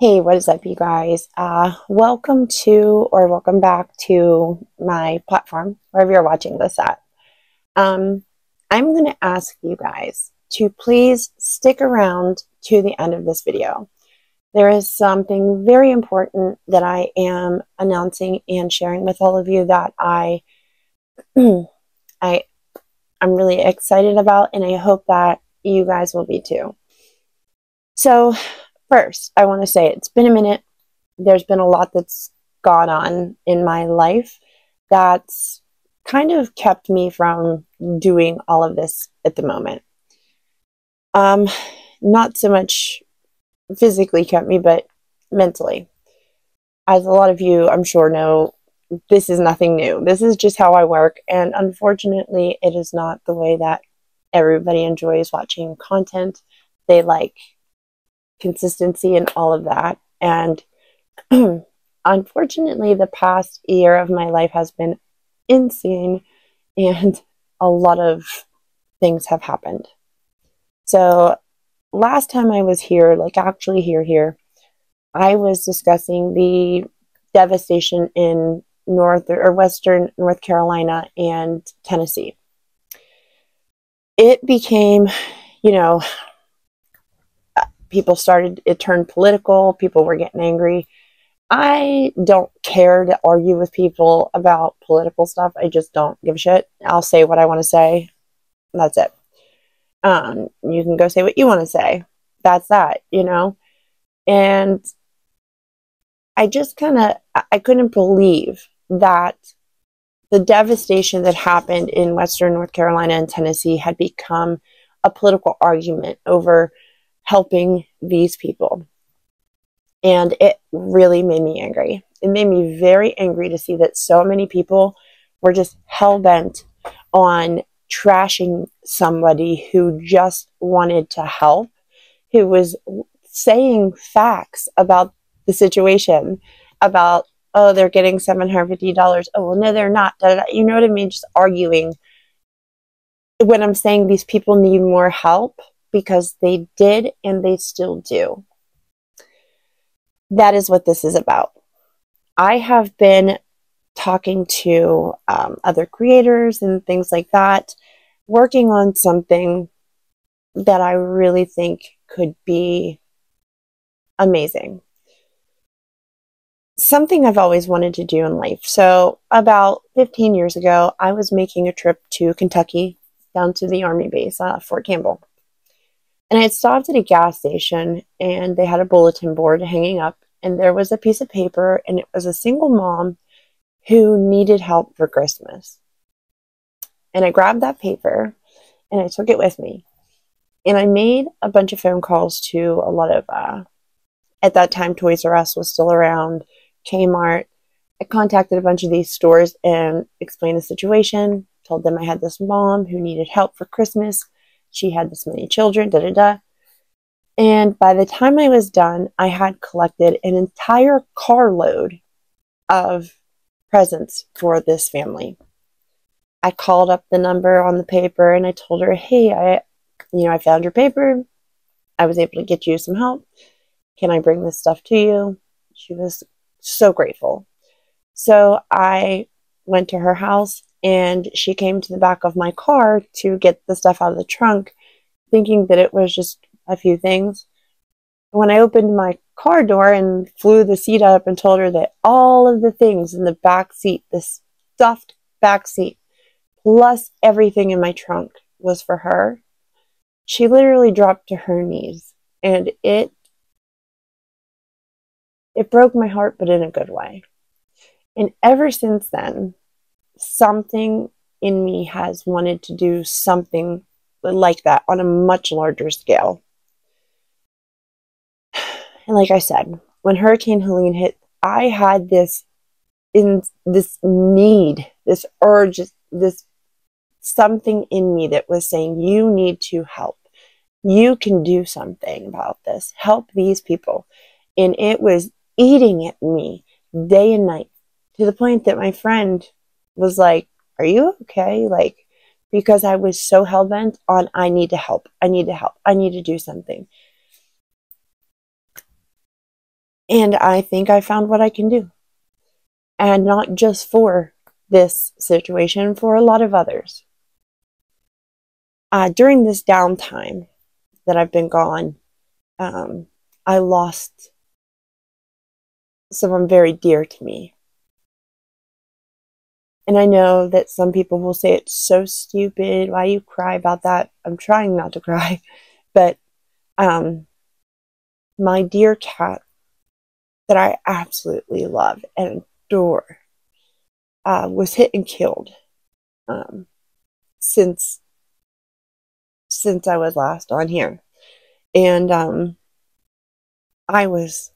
Hey, what is up, you guys? Uh, welcome to or welcome back to my platform, wherever you're watching this at. Um, I'm going to ask you guys to please stick around to the end of this video. There is something very important that I am announcing and sharing with all of you that I, I, I'm really excited about, and I hope that you guys will be too. So, First, I want to say it's been a minute. There's been a lot that's gone on in my life that's kind of kept me from doing all of this at the moment. Um, not so much physically kept me, but mentally. As a lot of you, I'm sure, know, this is nothing new. This is just how I work. And unfortunately, it is not the way that everybody enjoys watching content. They like consistency and all of that. And unfortunately, the past year of my life has been insane and a lot of things have happened. So, last time I was here, like actually here, here, I was discussing the devastation in North or Western North Carolina and Tennessee. It became, you know, people started, it turned political, people were getting angry. I don't care to argue with people about political stuff. I just don't give a shit. I'll say what I want to say. That's it. Um, you can go say what you want to say. That's that, you know? And I just kind of, I couldn't believe that the devastation that happened in Western North Carolina and Tennessee had become a political argument over helping these people. And it really made me angry. It made me very angry to see that so many people were just hell bent on trashing somebody who just wanted to help, who was saying facts about the situation, about, oh, they're getting $750. Oh, well, no, they're not. You know what I mean? Just arguing. When I'm saying these people need more help, because they did and they still do. That is what this is about. I have been talking to um, other creators and things like that, working on something that I really think could be amazing. Something I've always wanted to do in life. So, about 15 years ago, I was making a trip to Kentucky down to the Army base, uh, Fort Campbell. And I had stopped at a gas station and they had a bulletin board hanging up, and there was a piece of paper, and it was a single mom who needed help for Christmas. And I grabbed that paper and I took it with me. And I made a bunch of phone calls to a lot of, uh, at that time, Toys R Us was still around, Kmart. I contacted a bunch of these stores and explained the situation, told them I had this mom who needed help for Christmas she had this many children, da da da. And by the time I was done, I had collected an entire carload of presents for this family. I called up the number on the paper and I told her, "Hey, I you know, I found your paper. I was able to get you some help. Can I bring this stuff to you?" She was so grateful. So I went to her house and she came to the back of my car to get the stuff out of the trunk, thinking that it was just a few things. When I opened my car door and flew the seat up and told her that all of the things in the back seat, the stuffed back seat, plus everything in my trunk was for her, she literally dropped to her knees and it it broke my heart but in a good way. And ever since then, something in me has wanted to do something like that on a much larger scale. And like I said, when Hurricane Helene hit, I had this in this need, this urge, this something in me that was saying, you need to help. You can do something about this. Help these people. And it was eating at me day and night to the point that my friend was like, Are you okay? Like, because I was so hell bent on, I need to help. I need to help. I need to do something. And I think I found what I can do. And not just for this situation, for a lot of others. Uh, during this downtime that I've been gone, um, I lost someone very dear to me. And I know that some people will say it's so stupid. Why you cry about that? I'm trying not to cry. But um, my dear cat that I absolutely love and adore uh, was hit and killed um, since since I was last on here, and um, I was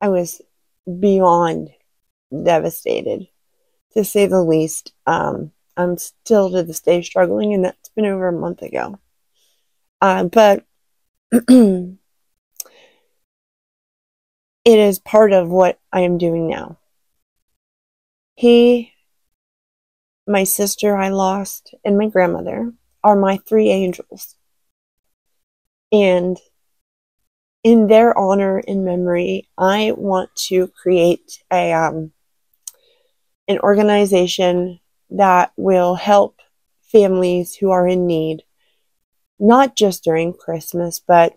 I was beyond devastated, to say the least. Um, I'm still to this day struggling, and that's been over a month ago. Uh, but it is part of what I am doing now. He, my sister I lost, and my grandmother are my three angels. And in their honor and memory, I want to create a um, an organization that will help families who are in need, not just during Christmas, but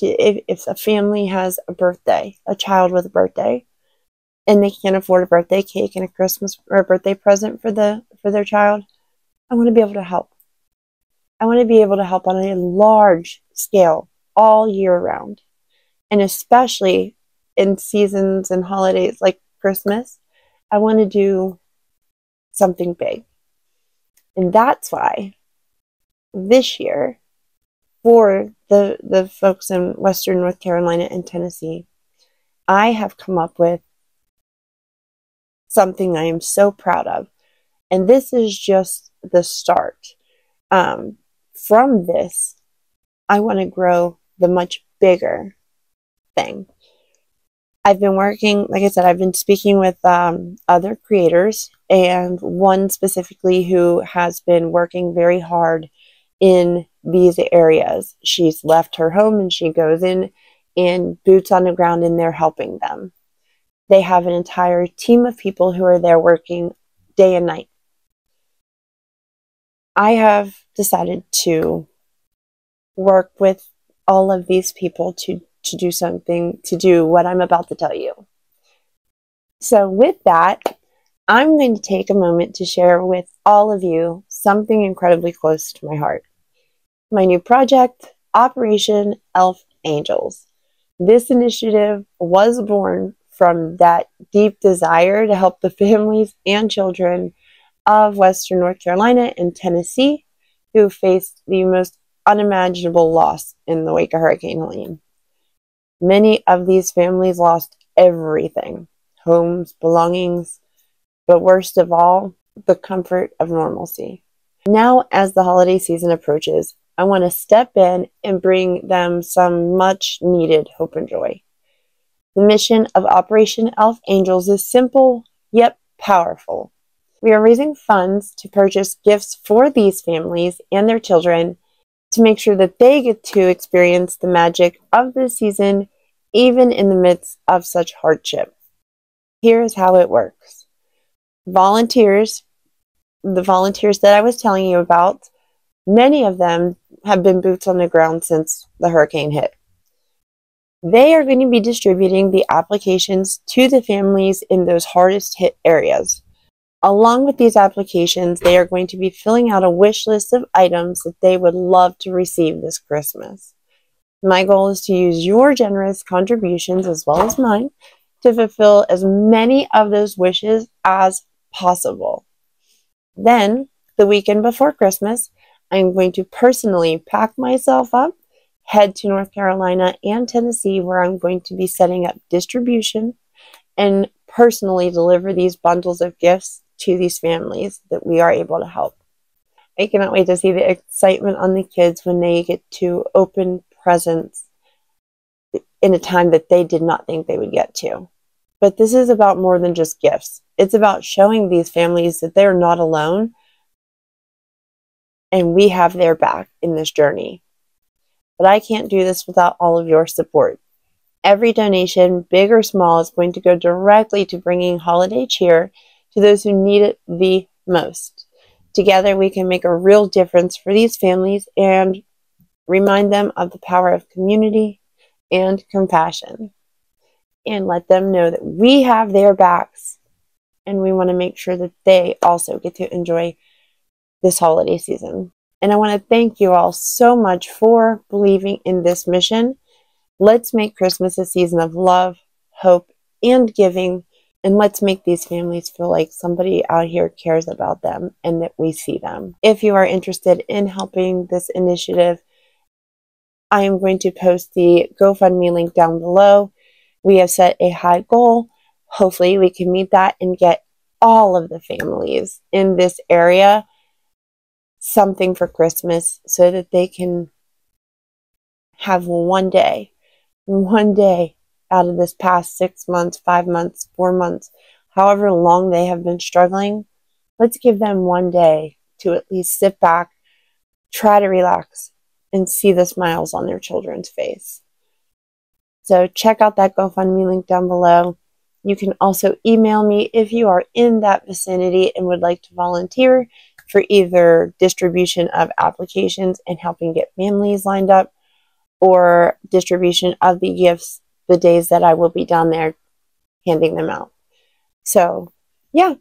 if, if a family has a birthday, a child with a birthday, and they can't afford a birthday cake and a Christmas or a birthday present for the for their child, I want to be able to help. I want to be able to help on a large scale all year round. And especially in seasons and holidays like Christmas, I want to do something big. And that's why this year, for the, the folks in Western North Carolina and Tennessee, I have come up with something I am so proud of. And this is just the start. Um, from this, I want to grow the much bigger thing. I've been working, like I said, I've been speaking with um, other creators, and one specifically who has been working very hard in these areas. She's left her home and she goes in and boots on the ground, and they're helping them. They have an entire team of people who are there working day and night. I have decided to work with all of these people to, to do something, to do what I'm about to tell you. So, with that, I'm going to take a moment to share with all of you something incredibly close to my heart. My new project, Operation Elf Angels. This initiative was born from that deep desire to help the families and children of Western North Carolina and Tennessee who faced the most unimaginable loss in the wake of Hurricane Helene. Many of these families lost everything homes, belongings, but worst of all, the comfort of normalcy. Now, as the holiday season approaches, I want to step in and bring them some much needed hope and joy. The mission of Operation Elf Angels is simple yet powerful. We are raising funds to purchase gifts for these families and their children to make sure that they get to experience the magic of the season even in the midst of such hardship. Here's how it works volunteers, the volunteers that I was telling you about, many of them have been boots on the ground since the hurricane hit. They are going to be distributing the applications to the families in those hardest hit areas. Along with these applications, they are going to be filling out a wish list of items that they would love to receive this Christmas. My goal is to use your generous contributions as well as mine to fulfill as many of those wishes as possible. Then, the weekend before Christmas, I'm going to personally pack myself up head to North Carolina and Tennessee, where I'm going to be setting up distribution and personally deliver these bundles of gifts to these families that we are able to help. I cannot wait to see the excitement on the kids when they get to open presents in a time that they did not think they would get to. But this is about more than just gifts. It's about showing these families that they're not alone and we have their back in this journey. But I can't do this without all of your support. Every donation, big or small, is going to go directly to bringing holiday cheer to those who need it the most. Together, we can make a real difference for these families and remind them of the power of community and compassion. And let them know that we have their backs and we want to make sure that they also get to enjoy this holiday season. And I want to thank you all so much for believing in this mission. Let's make Christmas a season of love, hope, and giving. And let's make these families feel like somebody out here cares about them and that we see them. If you are interested in helping this initiative, I am going to post the GoFundMe link down below. We have set a high goal. Hopefully, we can meet that and get all of the families in this area something for Christmas so that they can have one day, one day out of this past six months, five months, four months, however long they have been struggling. Let's give them one day to at least sit back, try to relax, and see the smiles on their children's face. So check out that GoFundMe link down below. You can also email me if you are in that vicinity and would like to volunteer for either distribution of applications and helping get families lined up or distribution of the gifts the days that I will be down there handing them out. So, yeah,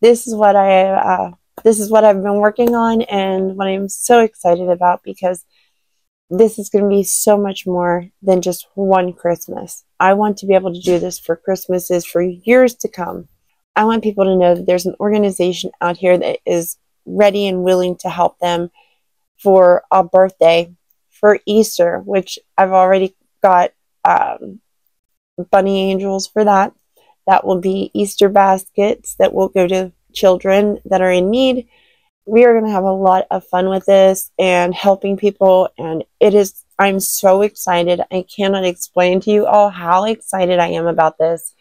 this is what I uh, this is what I've been working on and what I'm so excited about because this is going to be so much more than just one Christmas. I want to be able to do this for Christmases for years to come. I want people to know that there's an organization out here that is ready and willing to help them for a birthday, for Easter, which I've already got um, bunny angels for that. That will be Easter baskets that will go to children that are in need. We are going to have a lot of fun with this and helping people. And it is, I'm so excited. I cannot explain to you all how excited I am about this.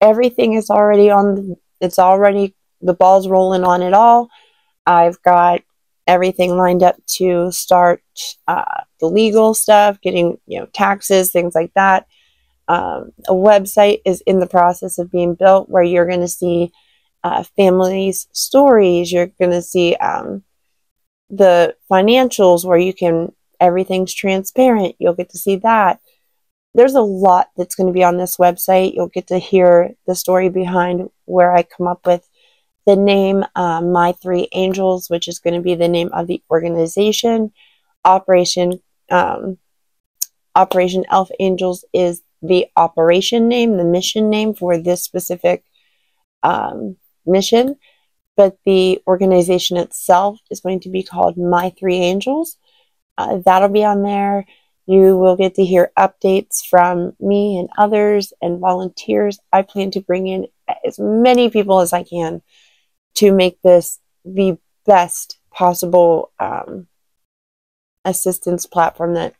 Everything is already on, it's already the ball's rolling on it all. I've got everything lined up to start uh, the legal stuff, getting you know taxes, things like that. Um, a website is in the process of being built where you're going to see uh, families' stories. You're going to see um, the financials where you can everything's transparent. You'll get to see that. There's a lot that's going to be on this website. You'll get to hear the story behind where I come up with the name uh, My Three Angels, which is going to be the name of the organization. Operation um, Operation Elf Angels is the operation name, the mission name for this specific um, mission. But the organization itself is going to be called My Three Angels. Uh, that'll be on there. You will get to hear updates from me and others and volunteers. I plan to bring in as many people as I can to make this the best possible um, assistance platform that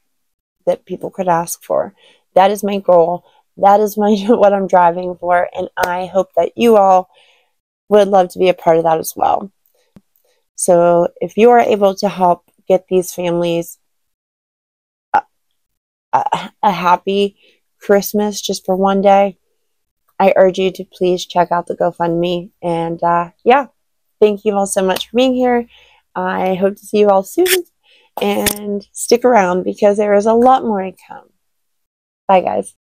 that people could ask for. That is my goal. That is my what I'm driving for, and I hope that you all would love to be a part of that as well. So, if you are able to help get these families a, a, a happy Christmas just for one day, I urge you to please check out the GoFundMe. And uh, yeah, thank you all so much for being here. I hope to see you all soon and stick around because there is a lot more to come. Bye, guys.